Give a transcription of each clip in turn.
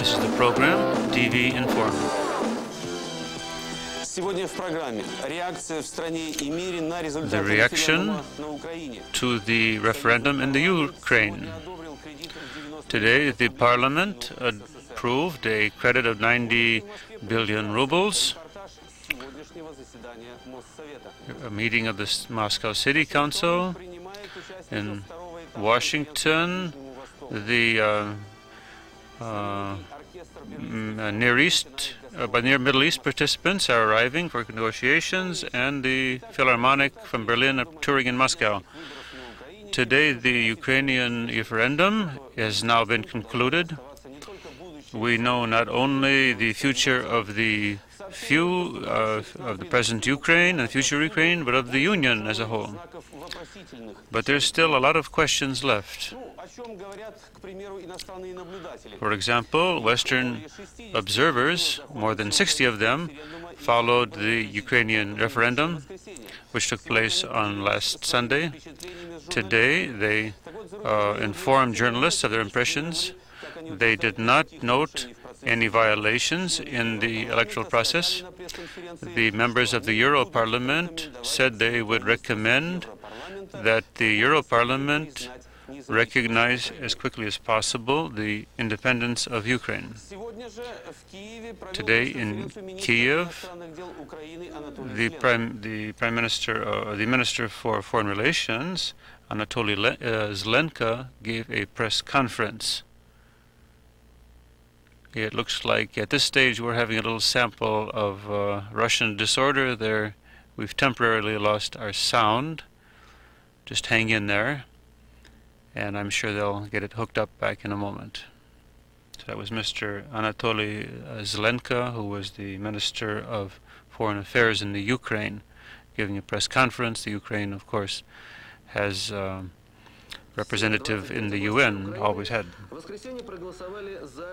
This is the program TV Informer. The reaction to the referendum in the Ukraine. Today, the parliament approved a credit of 90 billion rubles. A meeting of the Moscow City Council in Washington. The uh, uh, mm, uh, near East, uh, but near Middle East participants are arriving for negotiations, and the Philharmonic from Berlin are touring in Moscow. Today, the Ukrainian referendum has now been concluded. We know not only the future of the few uh, of the present Ukraine and future Ukraine, but of the Union as a whole. But there's still a lot of questions left. For example, Western observers, more than 60 of them, followed the Ukrainian referendum, which took place on last Sunday. Today, they uh, informed journalists of their impressions. They did not note any violations in the electoral process. The members of the Euro Parliament said they would recommend that the Euro Parliament recognize as quickly as possible the independence of Ukraine. Today in Kiev, The prime, the prime minister, uh, the minister for foreign relations, Anatoly Le- uh, Zlenko, gave a press conference. It looks like at this stage we're having a little sample of uh, Russian disorder. There, we've temporarily lost our sound. Just hang in there, and I'm sure they'll get it hooked up back in a moment. So that was Mr. Anatoly Zelenka, who was the Minister of Foreign Affairs in the Ukraine, giving a press conference. The Ukraine, of course, has um, representative in the UN, always had.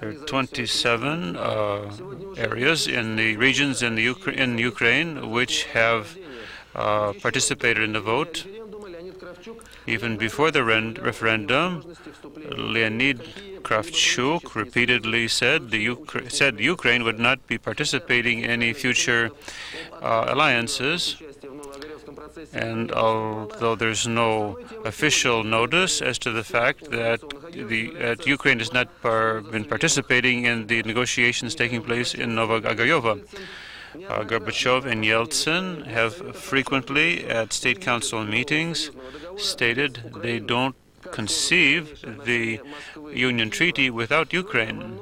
There are 27 uh, areas in the regions in the Ukra- in Ukraine which have uh, participated in the vote. Even before the ren- referendum, Leonid Kravchuk repeatedly said the Ukra- said Ukraine would not be participating in any future uh, alliances. And although there's no official notice as to the fact that the that Ukraine has not par- been participating in the negotiations taking place in Novogorova, uh, Gorbachev and Yeltsin have frequently at state council meetings stated they don't conceive the Union Treaty without Ukraine.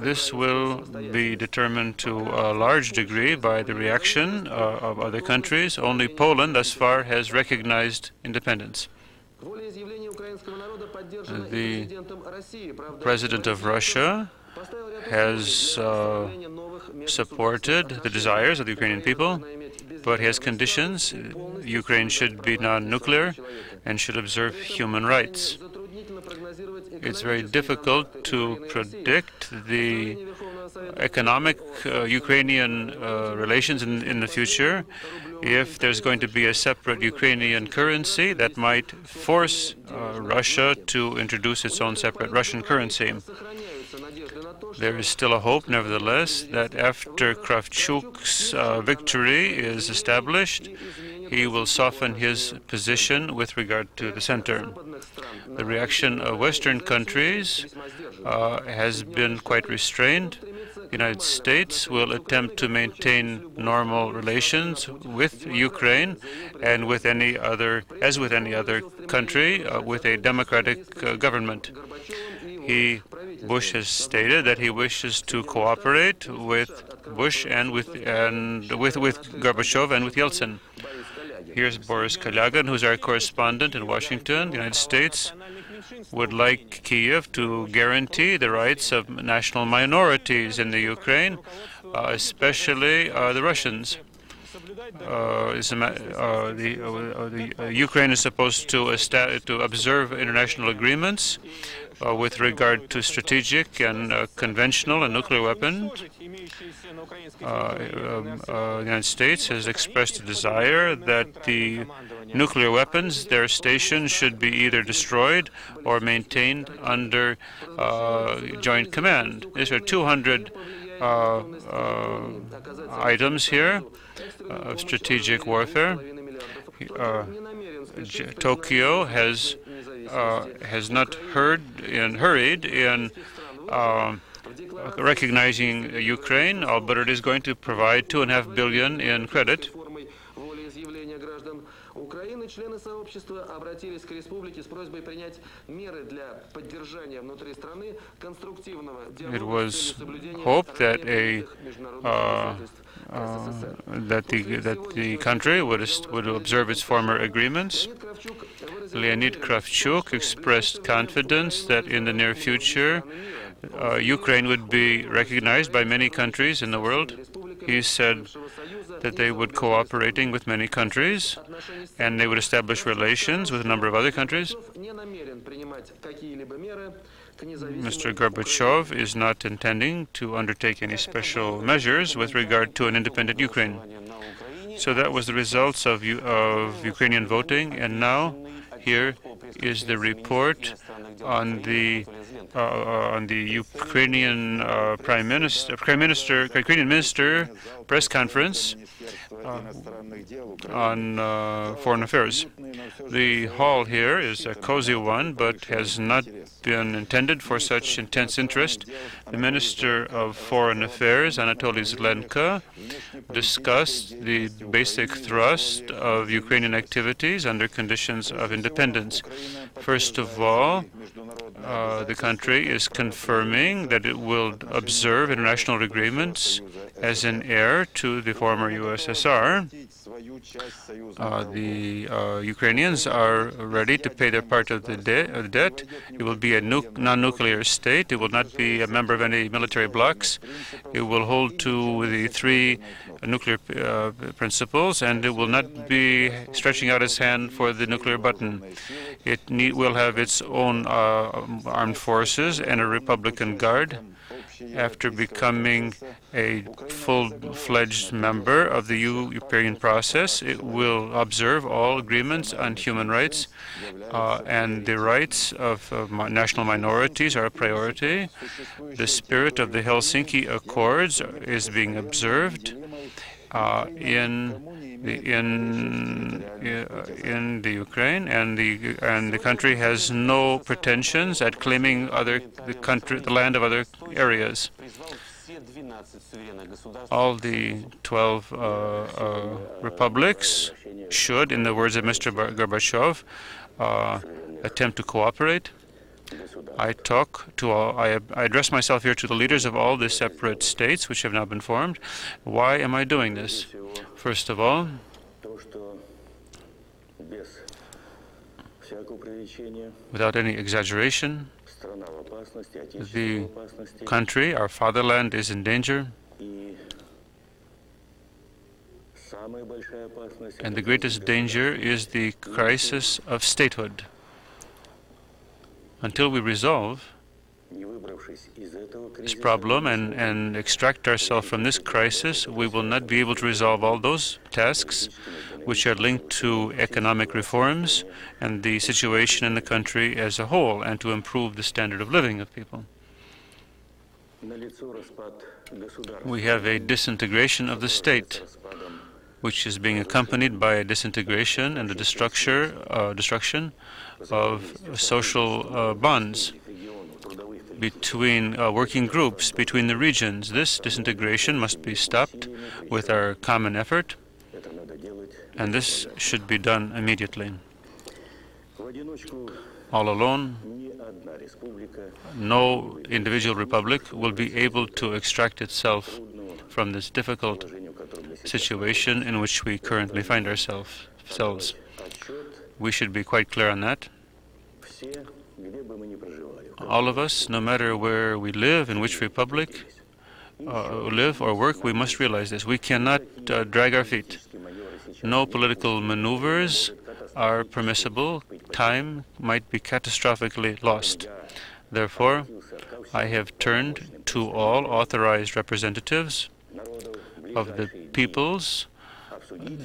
This will be determined to a large degree by the reaction uh, of other countries. Only Poland thus far has recognized independence. The President of Russia has uh, supported the desires of the Ukrainian people, but he has conditions. Ukraine should be non-nuclear and should observe human rights. It's very difficult to predict the economic uh, Ukrainian uh, relations in, in the future. If there's going to be a separate Ukrainian currency, that might force uh, Russia to introduce its own separate Russian currency. There is still a hope, nevertheless, that after Kravchuk's uh, victory is established, he will soften his position with regard to the center. The reaction of Western countries uh, has been quite restrained. The United States will attempt to maintain normal relations with Ukraine and with any other, as with any other country, uh, with a democratic uh, government. He, Bush has stated that he wishes to cooperate with Bush and with and with with Gorbachev and with Yeltsin. Here's Boris Kalyagin, who's our correspondent in Washington. The United States would like Kiev to guarantee the rights of national minorities in the Ukraine, uh, especially uh, the Russians. Uh, is uh, the, uh, the uh, Ukraine is supposed to to observe international agreements. uh, with regard to strategic and uh, conventional and nuclear weapons. Uh, um, uh, the United States has expressed a desire that the nuclear weapons, their stations, should be either destroyed or maintained under uh, joint command. These are 200 uh, uh, items here uh, of strategic warfare. Uh, Tokyo has uh, has not heard and hurried in recognizing Ukraine, but it is going to provide two and a half billion in credit. Украины члены сообщества обратились к республике с просьбой принять меры для поддержания внутри страны конструктивного диалога It was hoped that a uh, uh, that the that the country would would observe its former agreements. Leonid Kravchuk expressed confidence that in the near future uh, Ukraine would be recognized by many countries in the world. He said that they would cooperating with many countries and they would establish relations with a number of other countries. Mr. Gorbachev is not intending to undertake any special measures with regard to an independent Ukraine. So that was the results of, of Ukrainian voting, and now here is the report on the uh, uh, on the Ukrainian uh, Prime Minister, Prime Minister, Ukrainian Minister press conference uh, on uh, foreign affairs. The hall here is a cozy one, but has not been intended for such intense interest. The Minister of Foreign Affairs, Anatoly Zelenko, discussed the basic thrust of Ukrainian activities under conditions of independence. First of all, uh, the country is confirming that it will observe international agreements as an heir to the former USSR. Uh, the uh, Ukrainians are ready to pay their part of the, de the debt. It will be a non-nuclear state. It will not be a member of any military blocs. It will hold to the three nuclear uh, principles, and it will not be stretching out its hand for the nuclear button. It need, will have its own uh, armed forces and a Republican Guard after becoming a full-fledged member of the European process, it will observe all agreements on human rights, uh, and the rights of uh, national minorities are a priority. The spirit of the Helsinki Accords is being observed uh, in in in the Ukraine, and the and the country has no pretensions at claiming other the country, the land of other areas. All the 12 uh, uh, republics should, in the words of Mr. Gorbachev, uh, attempt to cooperate. I talk to all, I, I address myself here to the leaders of all the separate states which have now been formed. Why am I doing this? First of all, without any exaggeration, the country, our fatherland, is in danger. And the greatest danger is the crisis of statehood. Until we resolve this problem and, and extract ourselves from this crisis, we will not be able to resolve all those tasks which are linked to economic reforms and the situation in the country as a whole, and to improve the standard of living of people. We have a disintegration of the state, which is being accompanied by a disintegration and the destruction, uh, destruction of social uh, bonds between uh, working groups, between the regions. This disintegration must be stopped with our common effort, and this should be done immediately. All alone, no individual republic will be able to extract itself from this difficult situation in which we currently find ourselves. We should be quite clear on that. All of us, no matter where we live, in which republic uh, live or work, we must realize this. We cannot uh, drag our feet. No political maneuvers are permissible. Time might be catastrophically lost. Therefore, I have turned to all authorized representatives of the peoples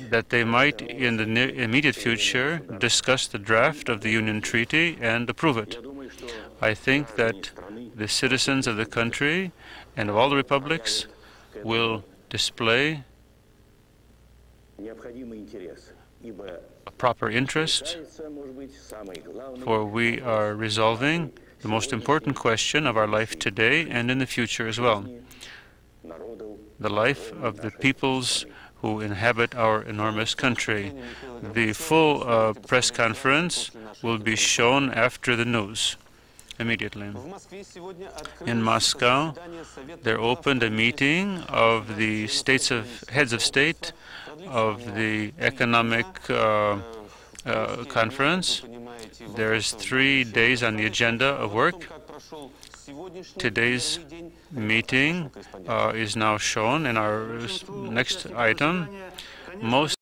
that they might, in the immediate future, discuss the draft of the Union Treaty and approve it. I think that the citizens of the country and of all the republics will display a proper interest, for we are resolving the most important question of our life today and in the future as well the life of the peoples who inhabit our enormous country. The full uh, press conference will be shown after the news immediately. In Moscow, there opened a meeting of the states of heads of state of the economic uh, uh, conference. There's three days on the agenda of work. Today's meeting uh, is now shown in our next item. Most